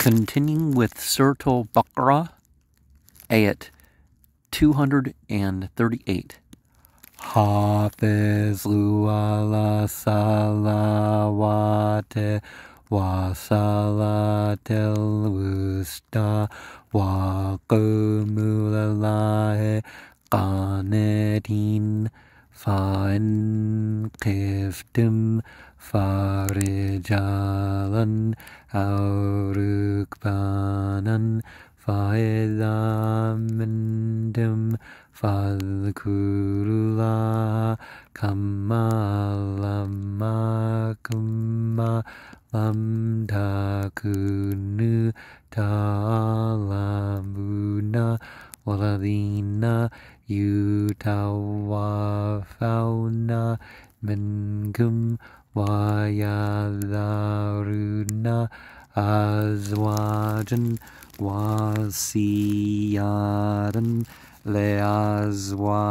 Continuing with Surat Al-Baqarah, ayat 238. Hafizu ala salawate wa salatil wusta wa qumulalahi qanitin fa'in qiftim فرجالا أو ركبانا فإذا منتم فاذكروا الله كما علمكم ما لم تكونوا تعلمون والذين يتوفون منكم ويذرون أزواجا وصيا لأزواجهم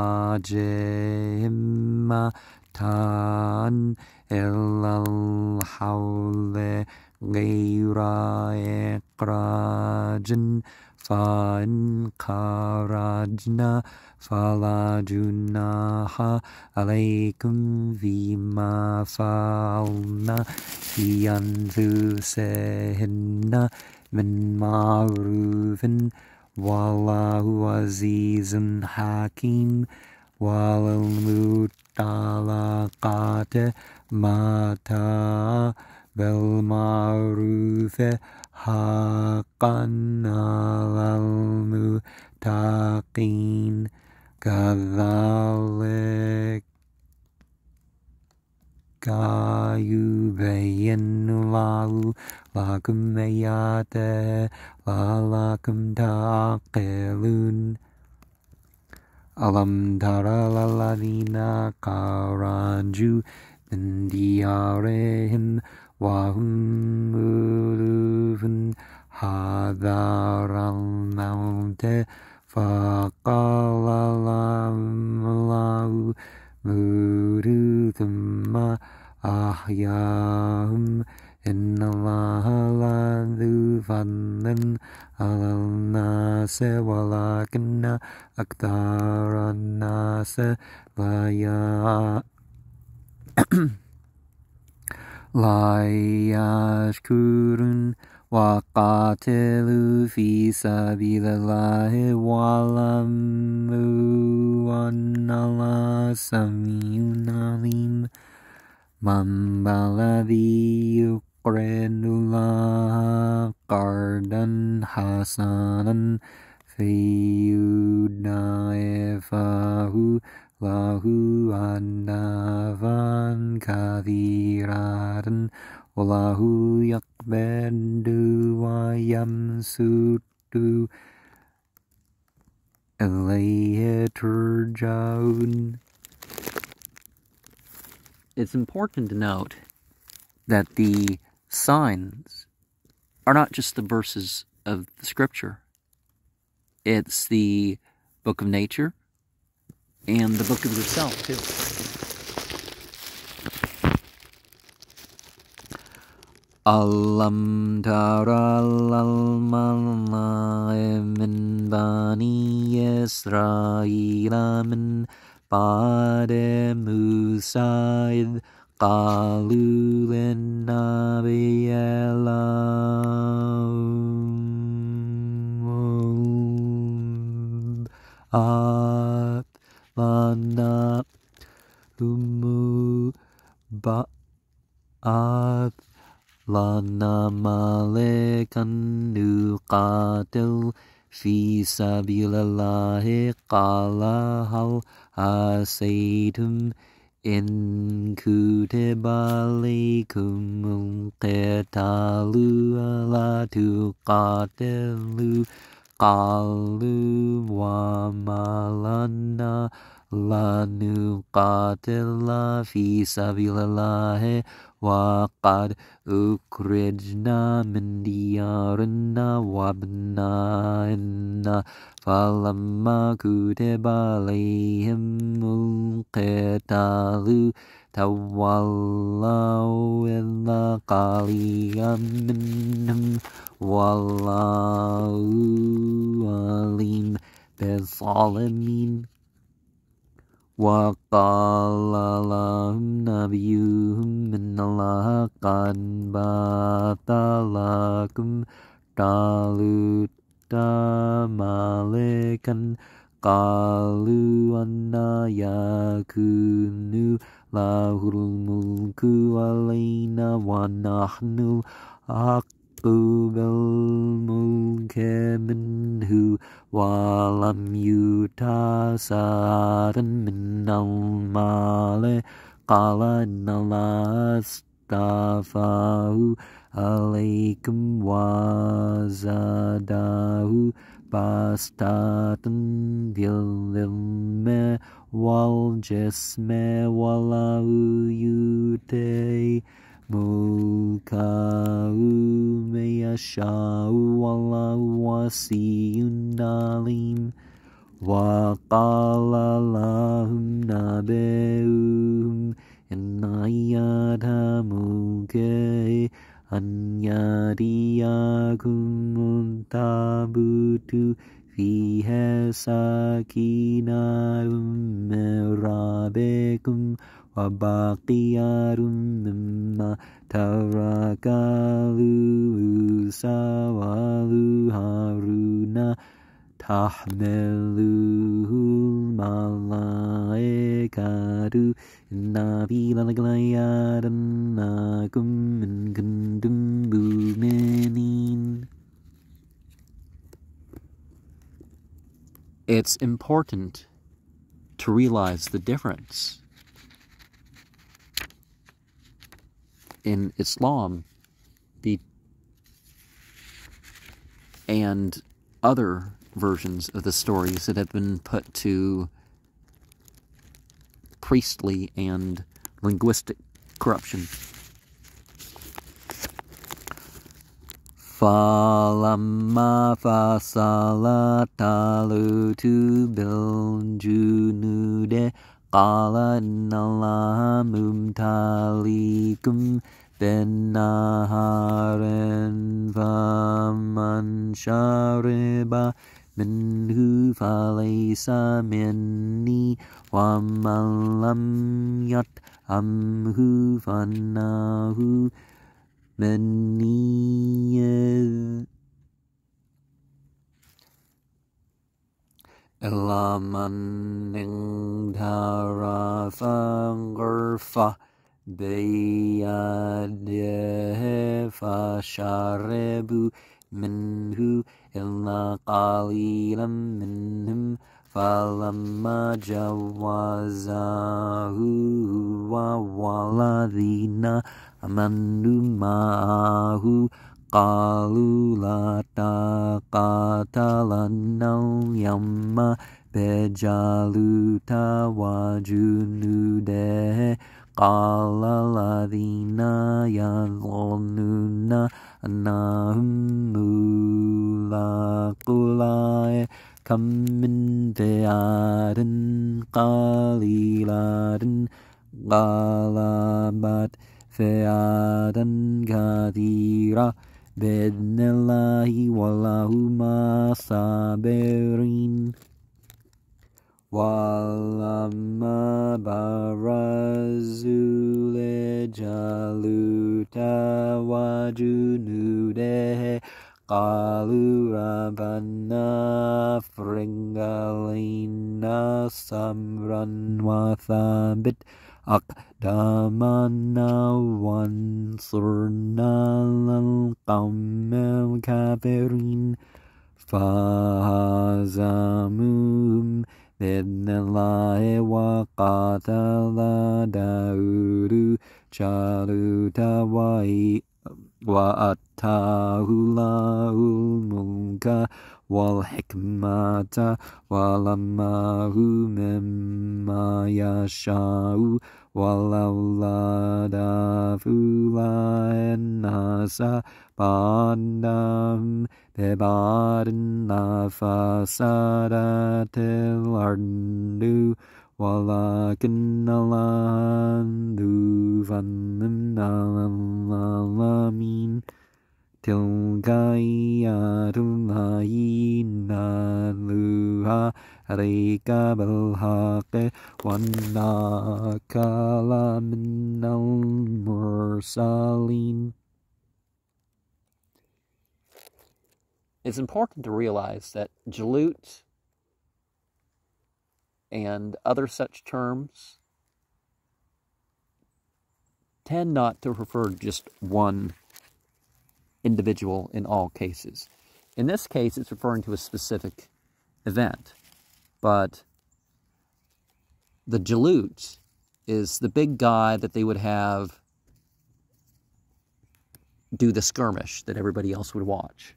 متاعا إلا الحول غير إخراج فإن خرجنا فلا جناح عليكم فيما فعلنا في أنفسهن من معروف والله عزيز حكيم وللمطلقات متاع بالمعروف حقا على المتقين كذلك يبين الله لكم آياته لعلكم تعقلون ألم تر الذين خرجوا من ديارهم وهم ألوف حذر الموت فقال لهم الله موتوا ثم أحياهم إن الله لذو فضل على الناس ولكن أكثر الناس لا لا يشكرون وقاتلوا في سبيل الله واعلموا أن الله سميع عليم من الذي يقرض الله قرضا حسنا فيضاعفه له أضعافا كثيرة والله Vendu Vayam Sutu Layaturjaun. It's important to note that the signs are not just the verses of the scripture, it's the book of nature and the book of yourself, too. ألم تر الملأ من بني إسرائيل من بعد موسى إذ قالوا للنبي لهم آت لنا هم بعث لنا ملكا نقاتل في سبيل الله قال هل عسيتم إن كتب عليكم القتال ألا تقاتلوا قالوا وما لنا لا نقاتل في سبيل الله وقد أخرجنا من ديارنا وأبنائنا فلما كتب عليهم القتال تولوا إلا قليلا منهم wallahu alim بالظالمين وقال لهم نبيهم إن الله قد بعث لكم طالوت ملكا قالوا أن يكون له الملك علينا ونحن أحق بالملك منه ولم يؤت سعة من المال قال إن الله اصطفاه عليكم وزاده بسطة في العلم والجسم ولو يؤتي ملكه من يشاء والله وسيع عليم وقال لهم نبيهم إن آيات ملكه أن يأتيكم التابوت فيها سكينة من ربكم وبقية مما ترك موسى وهارون تحمله الملائكة إن في ذلك لآيات لكم إن كنتم مؤمنين It's important to realize the difference in Islam the and other versions of the stories that have been put to priestly and linguistic corruption. فلما فصل طالوت بالجنود قال إن الله ممتليكم بالنهار فمن شرب منه فليس مني ومن لم يطعمه فإنه مني إلا من انحرف غرفة بيده فشربوا منه إلا قليلا منهم فلما جوزه والذين آمنوا معه قالوا لا طاقة لنا اليوم بجالوت وجنوده. قال الذين يظنون أنهم ملاقو الله كم من فئة قليلة غلبت فئة كثيرة بإذن الله والله مع الصابرين Walama barazule jaluta wajunude qalu rabbana fringalina samran wathabit aqdamana wansurna lal fahazamum بإذن الله وقاتل داود جالوت وأتاه الله الملك والحكمة ولماه مما يشاء walaulada fulanasa bandam tebadna fasadatil ardu walakin alandu vannim alamin tilgayatullahi naluha على العالمين tilgayatumayina luha rika bilhaqe wanakala minal mursalin. It's important to realize that Jalut and other such terms tend not to refer to just one individual in all cases. In this case, it's referring to a specific event, but the Jalut is the big guy that they would have do the skirmish that everybody else would watch,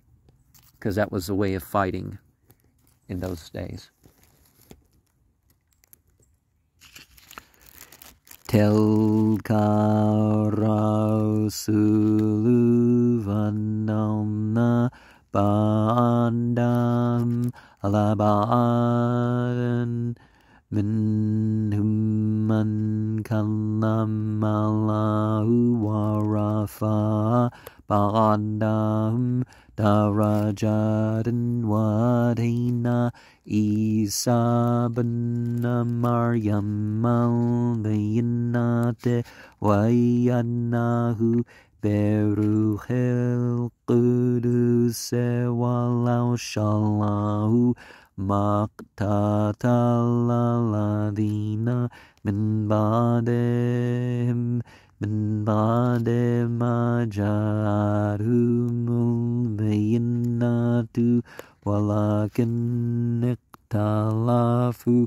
because that was the way of fighting in those days. Telkarasuluvanalna bandam alabadan minhum kalamalahu warafa bandam darajadan wadina Isa bin Maryam al-Bayyinat وَيَنَّهُ بروح القدس ولو شاء الله ما اقتتل الذين من بعدهم من بعد ما جاءهم البينات ولكن اختلفوا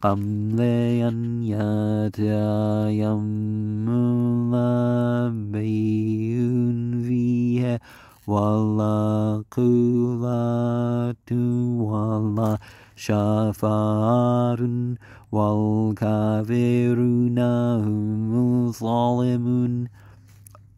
Amleyan yatayam mulabeyun vihe wala kulatu wala shafarun wal kaveruna.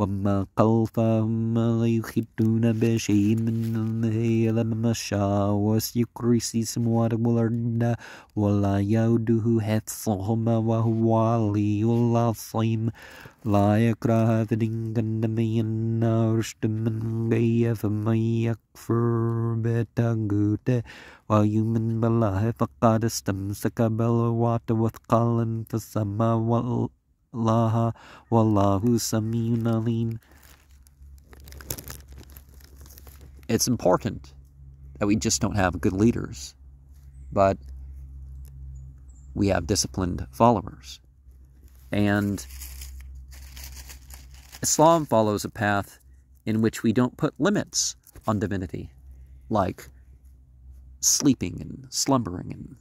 وما خلفهم لا يحيطون بشيء من علمه إلا ما شاء وسع كرسي السماوات والأرض ولا يؤوده حفظهما وهو العلي العظيم لا يكره في الدين كالنبي رشد من غي فمن يكفر بالطاغوت ويؤمن بالله فقد استمسك بالعروة الوثقى انفصام والله والله سميع عليم It's important that we just don't have good leaders, but we have disciplined followers. And Islam follows a path in which we don't put limits on divinity, like sleeping and slumbering and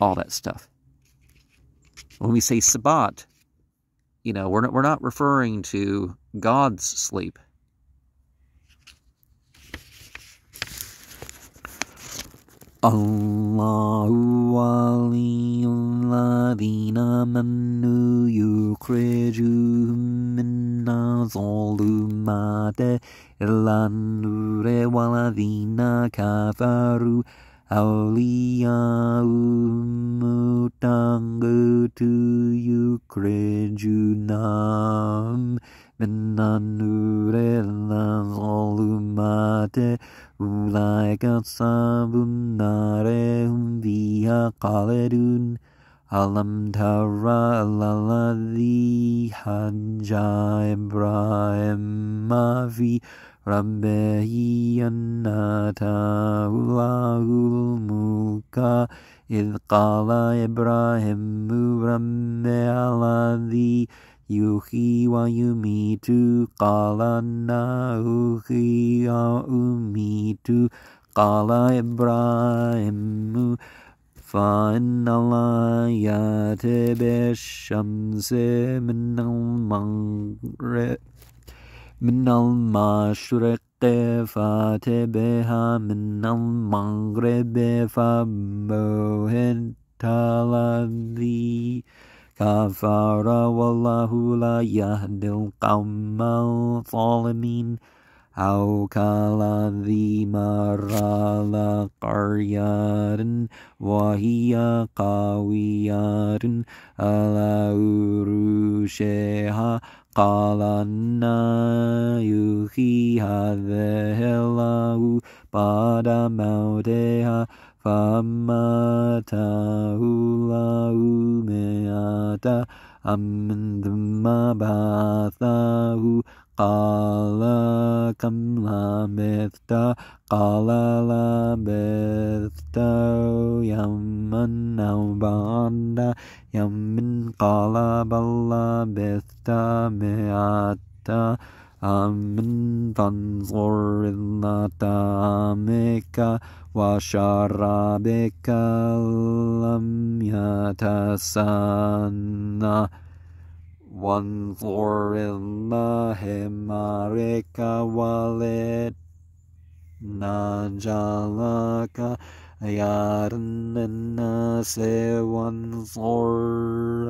all that stuff. When we say Sabbat, you know, we're not, we're not referring to God's sleep. الله ولي الذين آمنوا يخرجهم من الظلمات إلى النور والذين كفروا Aulia umutangu tu yukrejunam Menanurela zolumate Ulaika sabunare umvia kaledun Alam tara laladi hanja الذي حج إبراهيم في ربه أن آتاه الله الملك إذ قال إبراهيم رب الذي يحيي ويميت قال أنا أحيي وأميت قال إبراهيم فإن الله يأتي بالشمس من المغرب من المشرق فات بها من المغرب فبهت الذي كفر والله لا يهدي القوم الظالمين أو كالذي مر على قرية وهي قاوية على عروشها Palana yuhi havehelau padamaudeha famataulau meata amdmabathahu فأماته الله مئة عام ثم بعثه قال كم لبثت قال لبثت يوما أو بعد يوم قال بل لبثت مئة عام فانظر إلى طعامك وشرابك لم يتسنى One Zorilla Himarika Walit Najalaka Yarnana for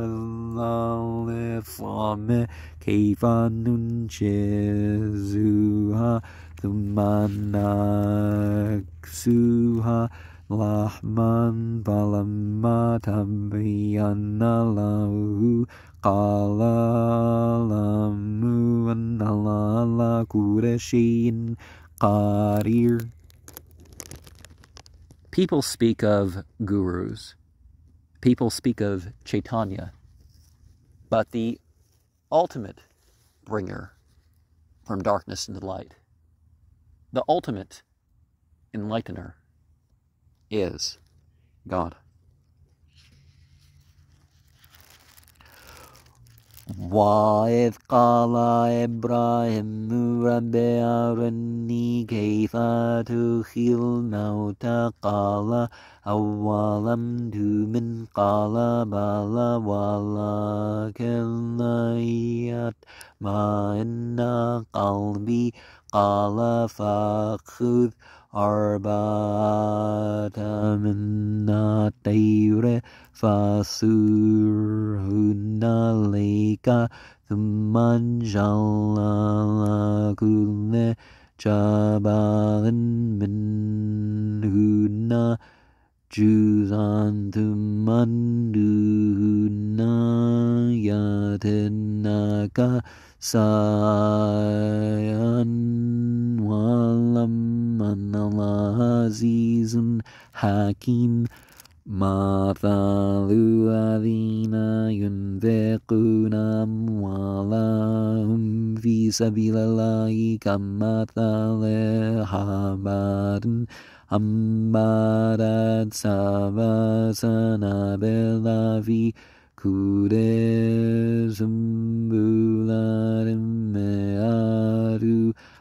Zorilla Lifame Kivanun Chezuha Thumanak Suha Lahman Balamma Tabayana Lamu People speak of gurus. People speak of Chaitanya. But the ultimate bringer from darkness into light, the ultimate enlightener, is God. وإذ قال إبراهيم رب أرني كيف تحيي الموتى قال أولم تؤمن قال بلى ولكن ليطمئن قلبي قال فخذ أربعة من الطير فصرهن عليك ثم انجعل على كل جبل منهن جزءا ثم ادعهن يأتينك سعيا واعلم أن الله عزيز حكيم مثل الذين ينفقون أموالهم في سبيل الله كمثل حبة أنبتت سبع سنابل في كل سنبلة مئة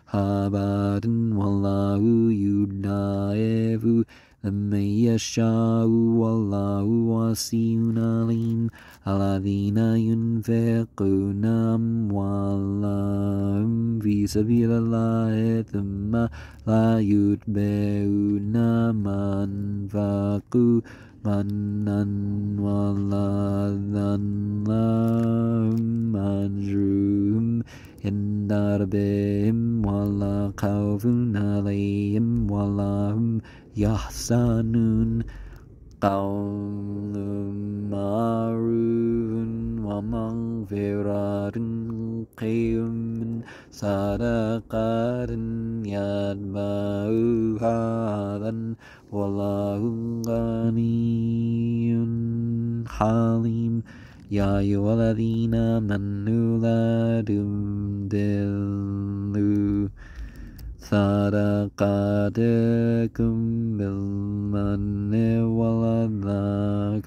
حبة والله يضاعف لمن يشاء والله واسع عليم الذين ينفقون أموالهم في سبيل الله ثم لا يتبعون ما أنفقوا Manan waladan majrum indarbim wala kawfun alayhim walahum yahsanun. ولا هم يحزنون قول معروف ومغفرة خير من صدقة يتبعها أذى والله غني حليم يا أيها الذين آمنوا لا تبدلوا صدقاتكم بالمن والأذى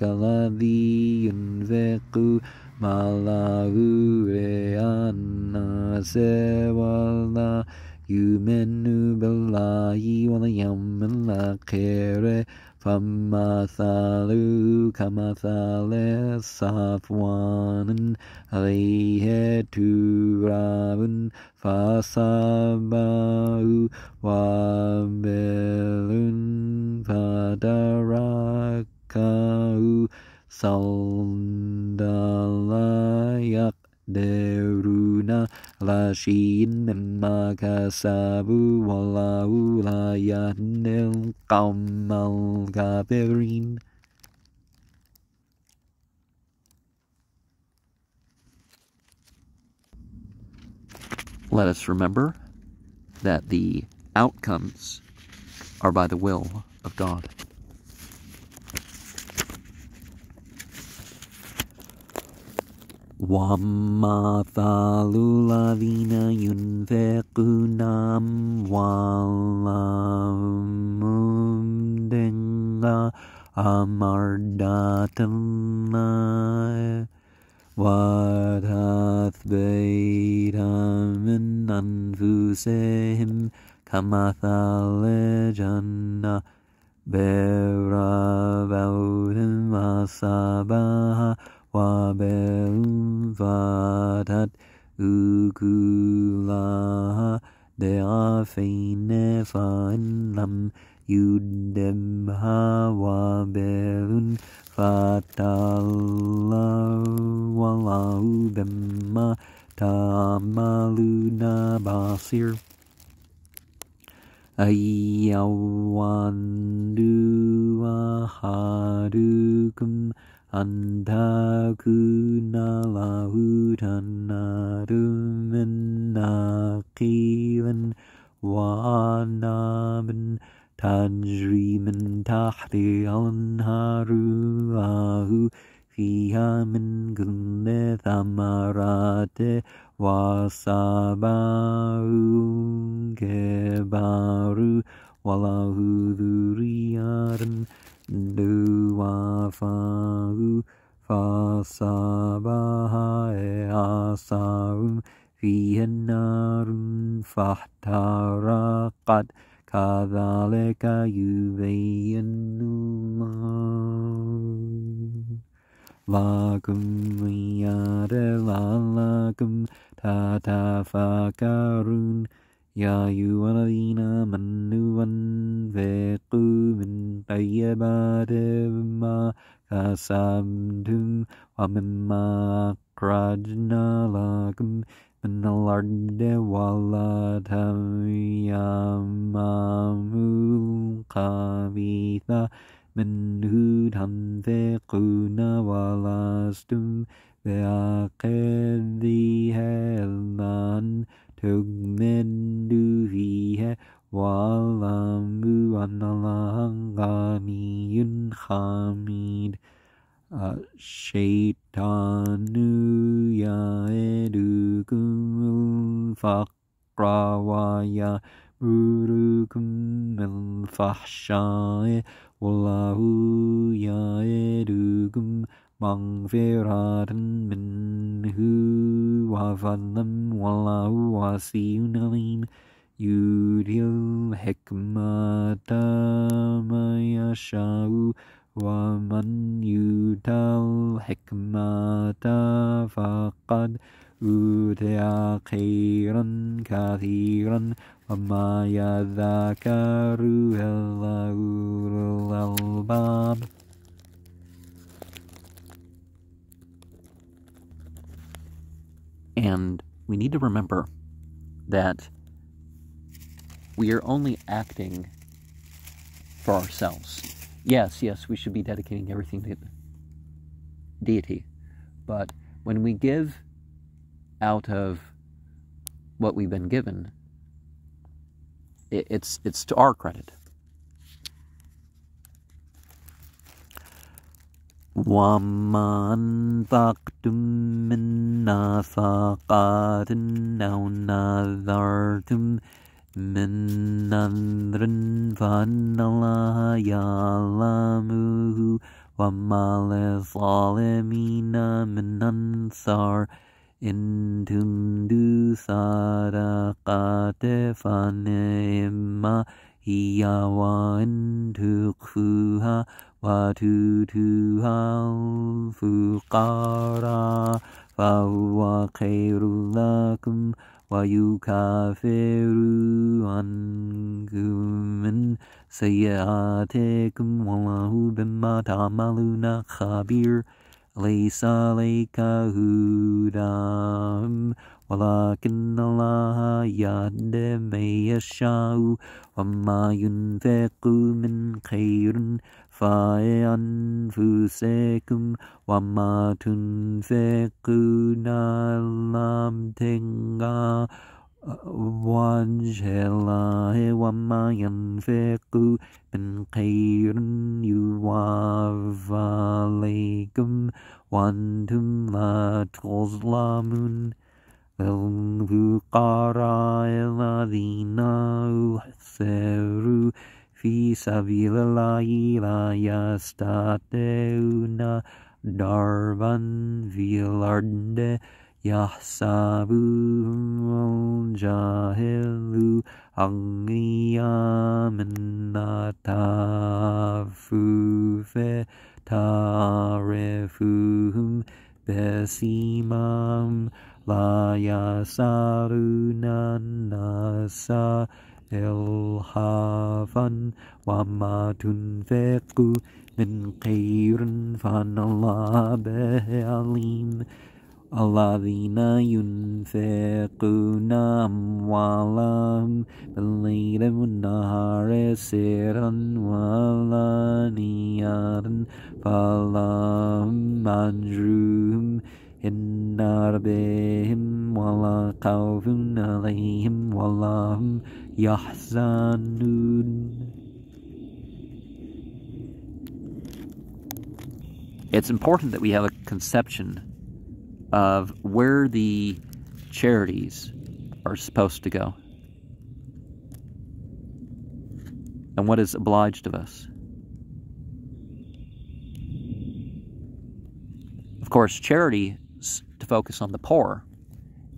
كالذي ينفق ماله رئاء الناس ولا يؤمن بالله واليوم الآخر فمثله كمثل صفوان عليه تراب فأصابه وابل فتركه deruna makasabu kamal. Let us remember that the outcomes are by the will of God. وَمَثَلُ الَّذِينَ يُنْفِقُونَ أَمْوَالَهُمْ ابْتِغَاءَ مَرْضَاتِ اللَّهِ وتثبيت من أنفسهم كمثل جنة بربوت أصابها Wabelum vadat ukulaha deafene fanlam yudemha wabelun fatala walau bemma tamaluna basir. Ayawandu ahadukum أحدكم أن تكون له جنة من نخيل وأعناب تجري من تحتها الأنهار له فيها من كل ثمرات وصابه كبار وله ذرية دوافه فصابها إعصار فيها النار فاحترقت كذلك يبين الله لكم ويار لعلكم تتفكرون يا أيها الذين آمنوا أنفقوا من طيبات ما كسبتم ومما أخرجنا لكم من الأرض ولا تيمموا الخبيث منه تنفقون ولستم بآخذها إلا أن تؤمنوا فيها واعلموا أن الله غني حميد الشيطان يعدكم الفقر ويأمركم بالفحشاء والله يعدكم مغفرة منه وفضلا والله واسع عليم. يؤتي الحكمة من يشاء ومن يؤت الحكمة فقد أوتي خيرا كثيرا. وما يذكر إلا أولو الألباب And we need to remember that we are only acting for ourselves. Yes, yes, we should be dedicating everything to deity. But when we give out of what we've been given, it's it's to our credit. وما أنفقتم من نفقات أو نذرتم من نذر فأن الله يعلمه وما للظالمين من أنصار إن تبدوا صدقات فنعما هي وإن تخفوها وتؤتوها الفقراء فهو خير لكم ويكافر عنكم من سيئاتكم والله بما تعملون خبير ليس عليك هداهم ولكن الله يهدي من يشاء وما ينفق من خير فأنفسكم وما تنفقون لم تنقى وجه الله وما ينفق من خير يوافى عليكم وأنتم لا تظلمون للفقراء الذين أحسروا fi de una darvan vilarde yahsabu jahilu angiyaminatafufe tarifuhum besimam la yasarunanasa إلحافا وما تنفق من خير فإن الله به عليم الذين ينفقون أموالهم بالليل والنهار سرا وعلانية فلهم أجرهم عند ربهم ولا خوف عليهم ولا هم يحزنون It's important that we have a conception of where the charities are supposed to go and what is obliged of us. Of course, charity is to focus on the poor.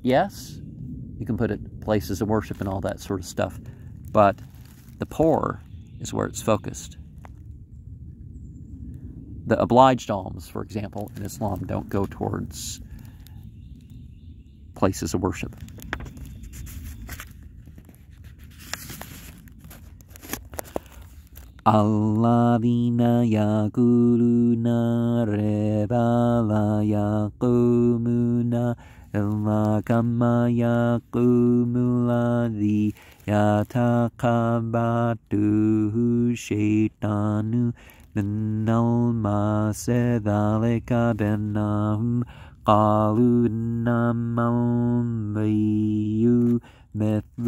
Yes, you can put it places of worship and all that sort of stuff. But the poor is where it's focused. The obliged alms, for example, in Islam don't go towards places of worship. Alladina yakuluna rebala yakumuna يقومون إلا كما يقوم الذي يتخبطه الشيطان من المس ذلك بأنهم قالوا إنما البيع مثل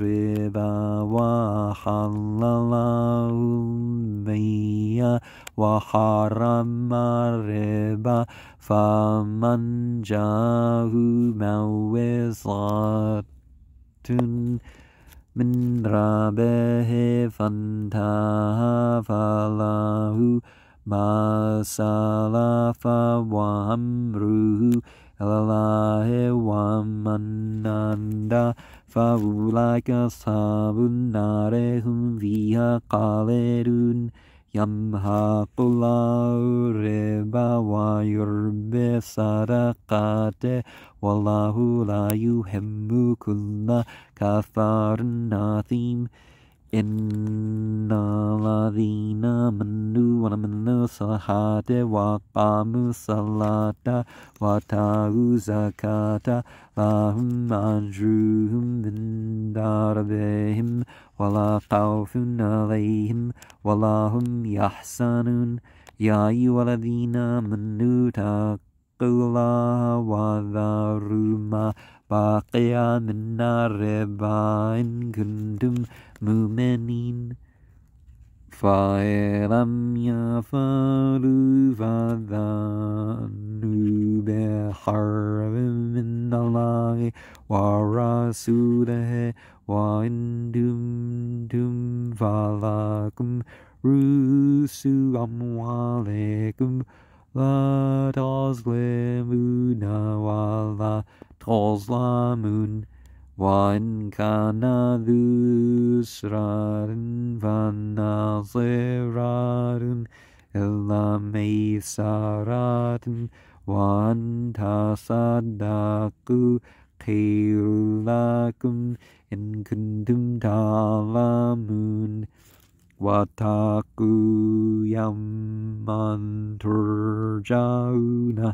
ربا وحل الله البيع وحرم الربا فمن جاءه موعظة من ربه فانتهى فله ما سلف وأمره Lalahewamananda Faulaka Sabunarehum Via Kalerun Yamhaqulau Reba Wayurbe Sarakate Wallahu La Yuhemmu Kulla Kafarnathim. Inna ladina manu wa manu salahate wa qamu salata wa ta'u zakata lahum ajruhum min darbihim wa la khawfun alayhim wa lahum yahsanun. Ya ayyuhalladhina amanu taqullaha wa ma اتقوا الله وذروا ما بقي من الربا إن كنتم مؤمنين فلم يفعلوا فذنوا بحرب من الله ورسوله وإن دمتم فلكم رؤوس أموالكم لا تظلمون ولا تظلمون وإن كان ذو أسرار فناظرة إلى ميسرة وأن تصدقوا خير لكم إن كنتم تعلمون واتقوا يوما ترجعون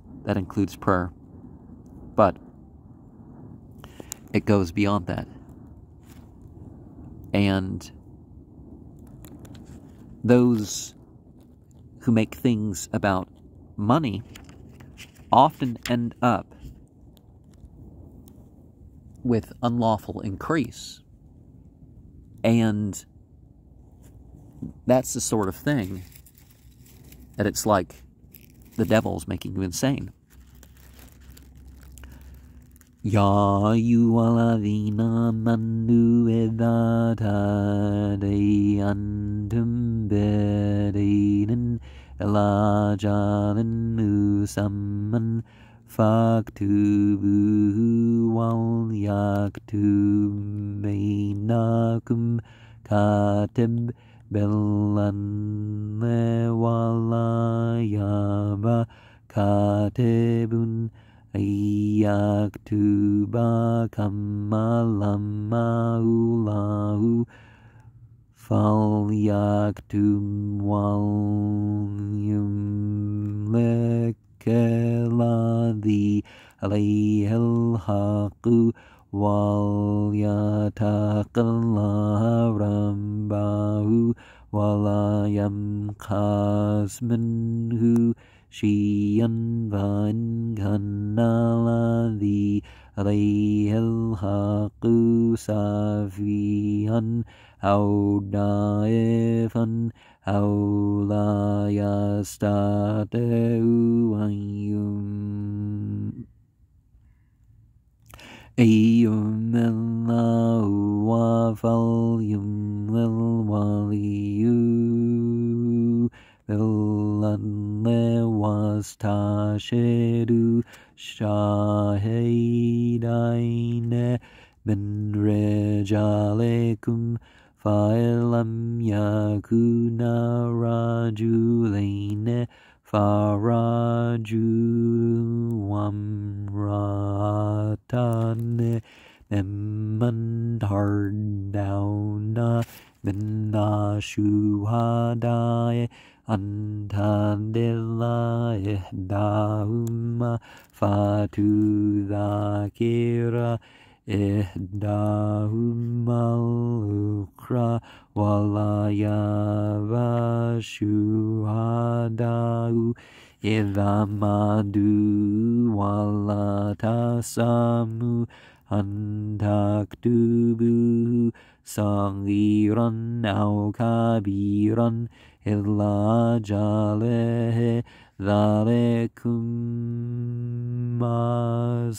that includes prayer. But it goes beyond that. And those who make things about money often end up with unlawful increase. And that's the sort of thing that it's like the devil's making you insane. Ya yualavina manu edatade antum bedinin elajanin musamman faktubu wal yaktub katab بينكم كاتب بالأن ولا يابا كاتب أن يكتب كما لما الله فليكتب وليملك الذي عليه الحق وليتق الله ربه ولا يمقاس منه شيئا فإن كان الذي عليه الحق سافيا أو ضعيفا أو لا يستطيع أن يم أيمن الله فليمن ولي بالأن واستشهدوا شاهدين من رجالكم فإن لم يكونا رجلين Farajumratane Nemandhardauna Minashuhadaya Antandilaya Dahuma Fatu Dhakira إحداهما فتذكر إحداهما الأخرى ولا يابى الشهداء إذا مادوا ولا تساموا أن تكتبوا صغيرا أو كبيرا إلا جاله ذلكم ما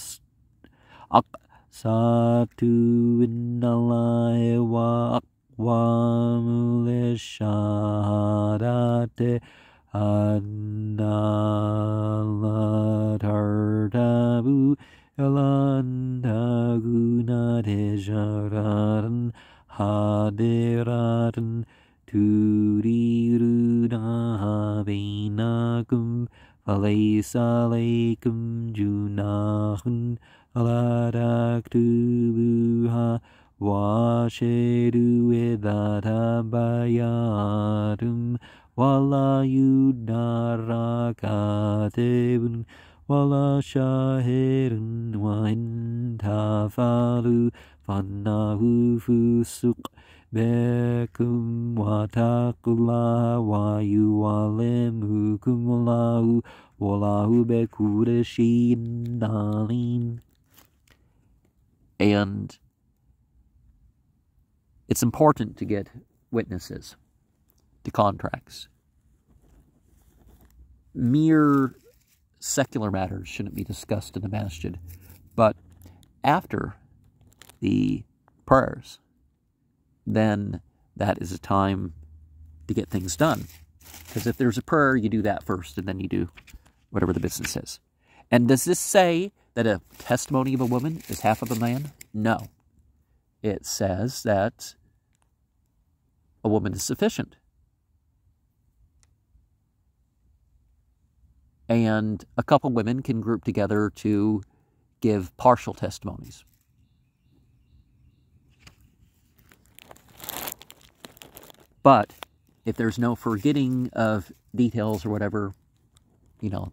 Satu Indalaya wa Akwamule Shahadate Analatartabu Elantagunate Jaratan dejaran haderaran Bainakum Falaysa Laikum Junahun بينكم فليس عليكم جناح ألا تكتبوها washedu edatabayatum wala yudarakatebun wala shahirun wa intafalu fannahu fusuk bekum watakula wa yuwalemukum wallahu wallahu bekurashin dalim and it's important to get witnesses to contracts. Mere secular matters shouldn't be discussed in the masjid, but after the prayers, then that is a time to get things done. Because if there's a prayer, you do that first, and then you do whatever the business is. And does this say that a testimony of a woman is half of a man? No. It says that a woman is sufficient. And a couple women can group together to give partial testimonies. But if there's no forgetting of details or whatever, you know,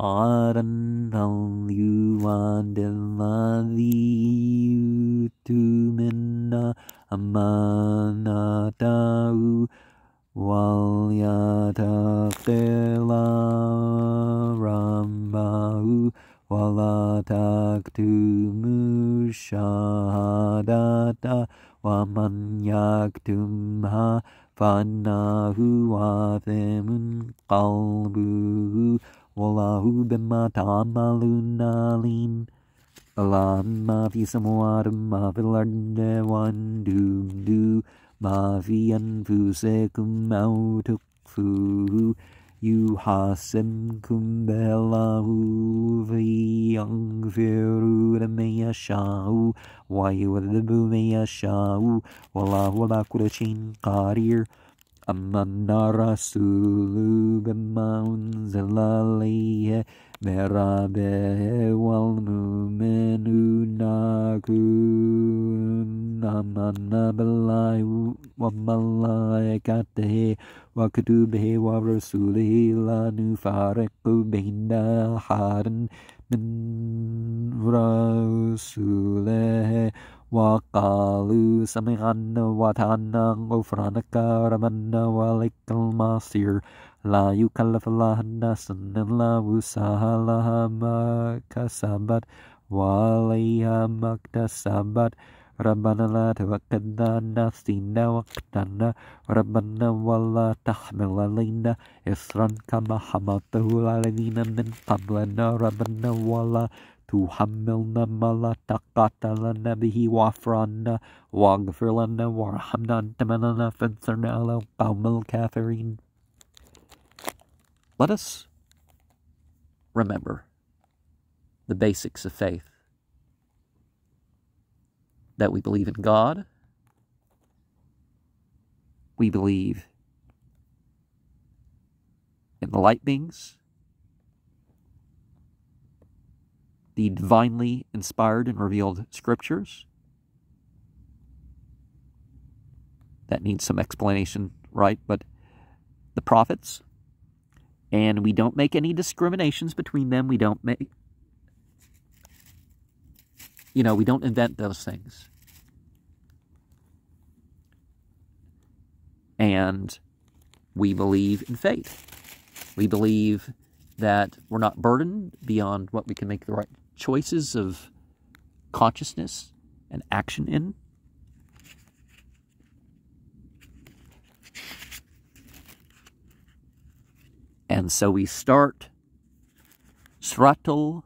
Aaranal yuvadelmadi yutumenna amanatau walyatakhila rambau walataktumu shahadata wamanyaktuma fanahu wathimun kalbu. Wallahu bima ta'amalun lim, Allah ma fi samawat ma fil arde wan doom do ma fi anfusikum aw tukfuhu yuhasimkum billahu fi yaghfiru man yasha'u. Wa yu'adhibu أمن الرسول بما أنزل عليه من ربه والمؤمنون كن آمنا بالله وملائكته وكتبه ورسوله لا نفارق بين أحد من رسوله وقالوا سمعنا وأطعنا غفرانك ربنا وإليك المصير لا يكلف الله نفسا إلا وسعها لها ما كسبت وعليها ما اكتسبت ربنا لا توكلنا نفسنا وقتنا ربنا ولا تحمل علينا إصرا كما حملته على الذين من قبلنا ربنا ولا تحملنا ما لا طاقة لنا به واعف عنا واغفر لنا وارحمنا أنت مولانا فانصرنا على القوم الكافرين Let us remember the basics of faith that we believe in God, we believe in the light beings, The divinely inspired and revealed scriptures. That needs some explanation, right? But the prophets, and we don't make any discriminations between them. We don't make, you know, we don't invent those things. And we believe in faith. We believe that we're not burdened beyond what we can make the right choices of consciousness and action in. And so we start Sratul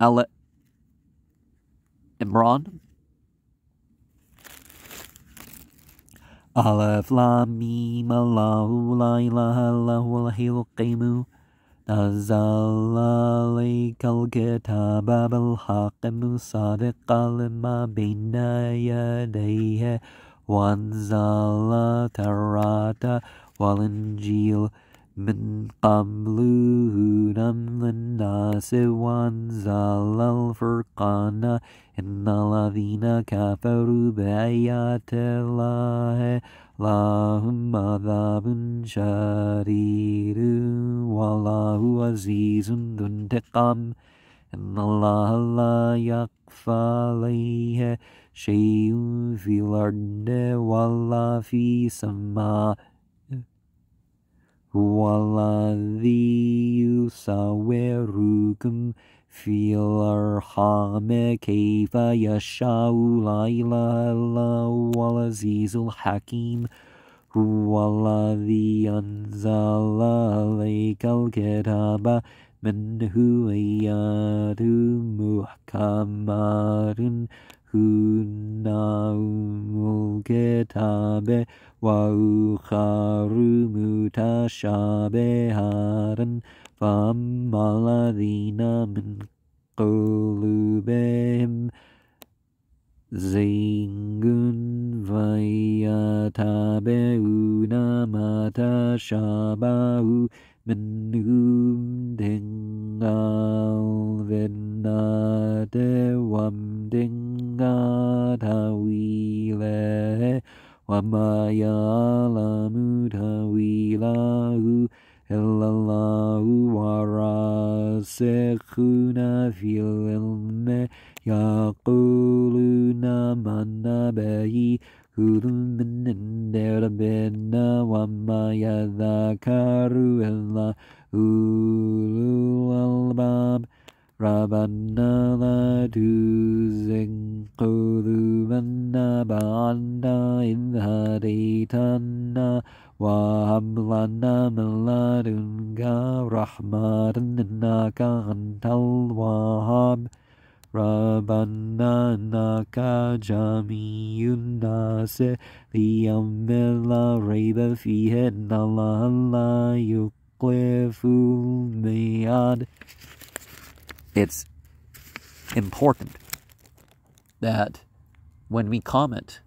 Al Imran Aleph Lam Allahu La ilaha نزل عليك الكتاب بالحق مصدقا لما بين يديه وأنزل التوراة والإنجيل. من قبل هدى للناس وأنزل الفرقان. إن الذين كفروا بآيات الله لهم عذاب شديد والله عزيز ذو انتقام. إن الله لا يخفى عليه شيء في الأرض ولا في السماء. هو الذي يصوركم في الأرحام كيف يشاء لا إله إلا هو العزيز الحكيم هو الذي أنزل عليك الكتاب منه آيات محكمات هن أم الكتاب وأخر متشابهات فأما الذين من قلوبهم زيغ فيتبعون ما تشابه منه ابتغاء الفتنة وابتغاء تأويله وما يعلم تأويله إلا الله والراسخون في العلم يقولون من به كل من عند ربنا وما يذكر إلا أولو الألباب ربنا لا تزغ قلوبنا بعد إذ هديتنا وهب لنا من لدنك رحمة إنك أنت الوهاب ربنا إنك جميع الناس ليوم لا ريب فيه إن الله لا يخلف الميعاد It's important that when we comment,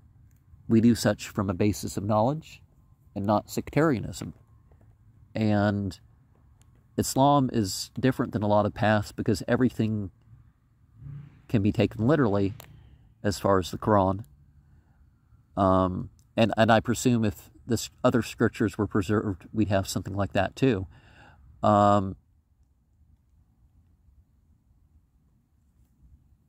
we do such from a basis of knowledge and not sectarianism. And Islam is different than a lot of paths because everything can be taken literally as far as the Quran. Um, and, and I presume if the other scriptures were preserved, we'd have something like that too. Um,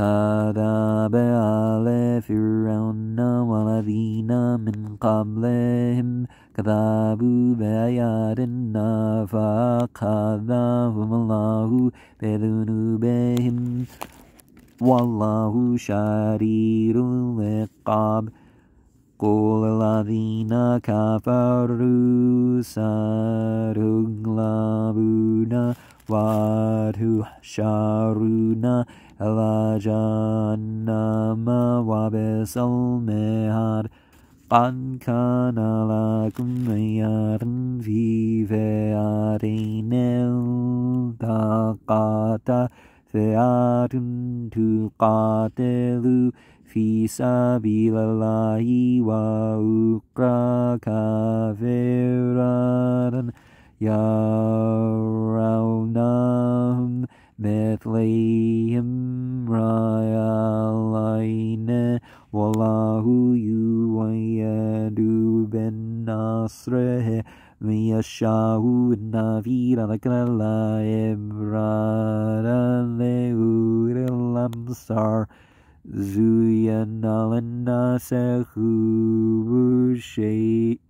كذب على فرعون والذين من قبلهم كذبوا بآياتنا فأخذهم الله بذنوبهم. والله شديد العقاب. قل الذين كفروا ستغلبون وتحشرون Elajannama wabes almehad Bankanalakum yarn vive arinel daqata Theatun tu qatelu Fisabilillahi wa ukra kaviradan Yarawnahum Bethlehem Ra'alaina Wallahu Yuwayadu Ben Nasreh Miyashahu Navi Ranakrala Ibrada Leurelamsar Zuyanalana Sehu Shayt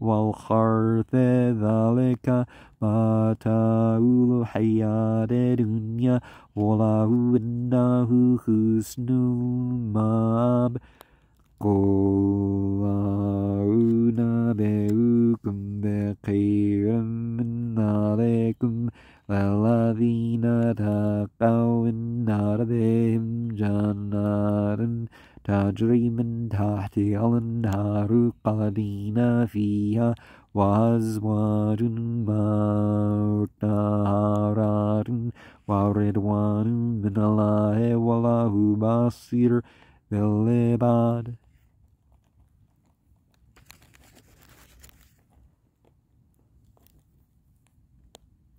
والحرث ذلك متاع الحياة الدنيا وله إنه حسن المآب. قل أنبئكم بخير من ذلكم والذين تقوا النار بهم جنات تجري من تحتها الأنهار خالدين فيها وأزواج مطهرات ورضوان من الله والله بصير بالعباد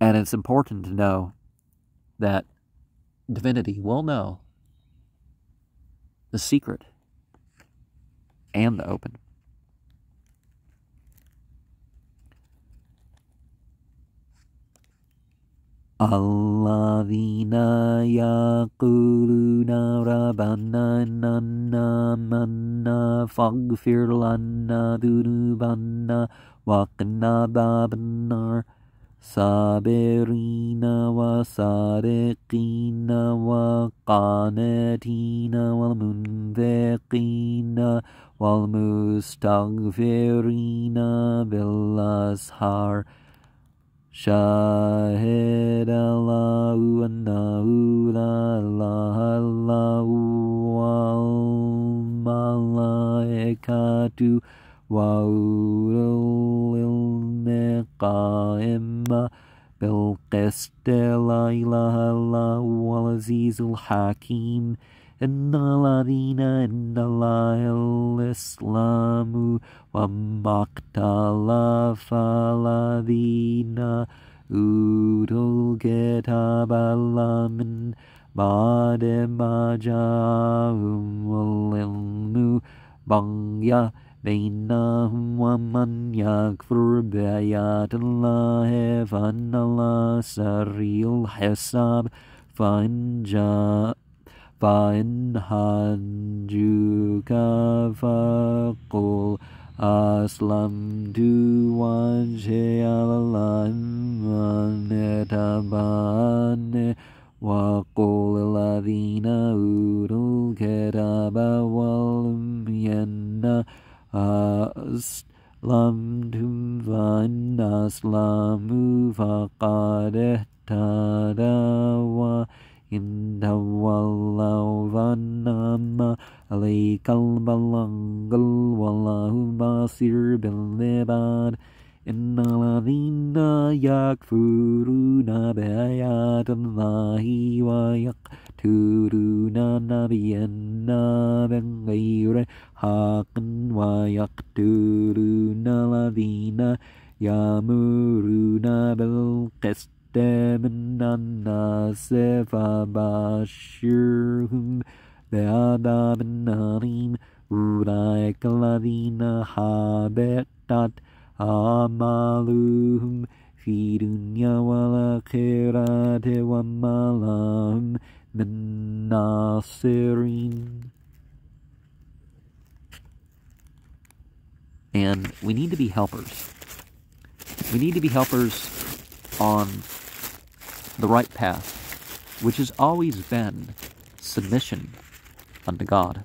And it's important to know that divinity will know the secret and the open. الذين يقولون ربنا إننا منا فاغفر لنا ذنوبنا وقنا باب النار صابرين وصادقين وقانتين والمنفقين والمستغفرين بالأسحار شاهد الله أنه لا إله إلا هو والملائكة وأولو العلم قائما بالقسط لا إله إلا هو العزيز الحكيم إن الذين عند الله الإسلام وما اختلف الذين أوتوا الكتاب إلا من بعد ما جاءهم العلم بغيا بينهم ومن يكفر بآيات الله فإن الله سريع الحساب. فإن جاء فإن حجوك فقل أسلمت وجهي الله من اتبعني. وقل الذين أوتوا الكتاب والعلم أسلمتم فإن أسلموا فقد اهتدوا إن تولوا فإنما عليك البلاغ والله بصير بالعباد إن الذين يكفرون بآيات الله ويقتلون نبينا بغير حق ويقتلون الذين يأمرون بالقسط من الناس فبشرهم بعذاب أليم أولئك الذين حبطت أعمالهم في الدنيا والآخرة وما لهم من ناصرين And we need to be helpers. We need to be helpers on the right path, which has always been submission unto God.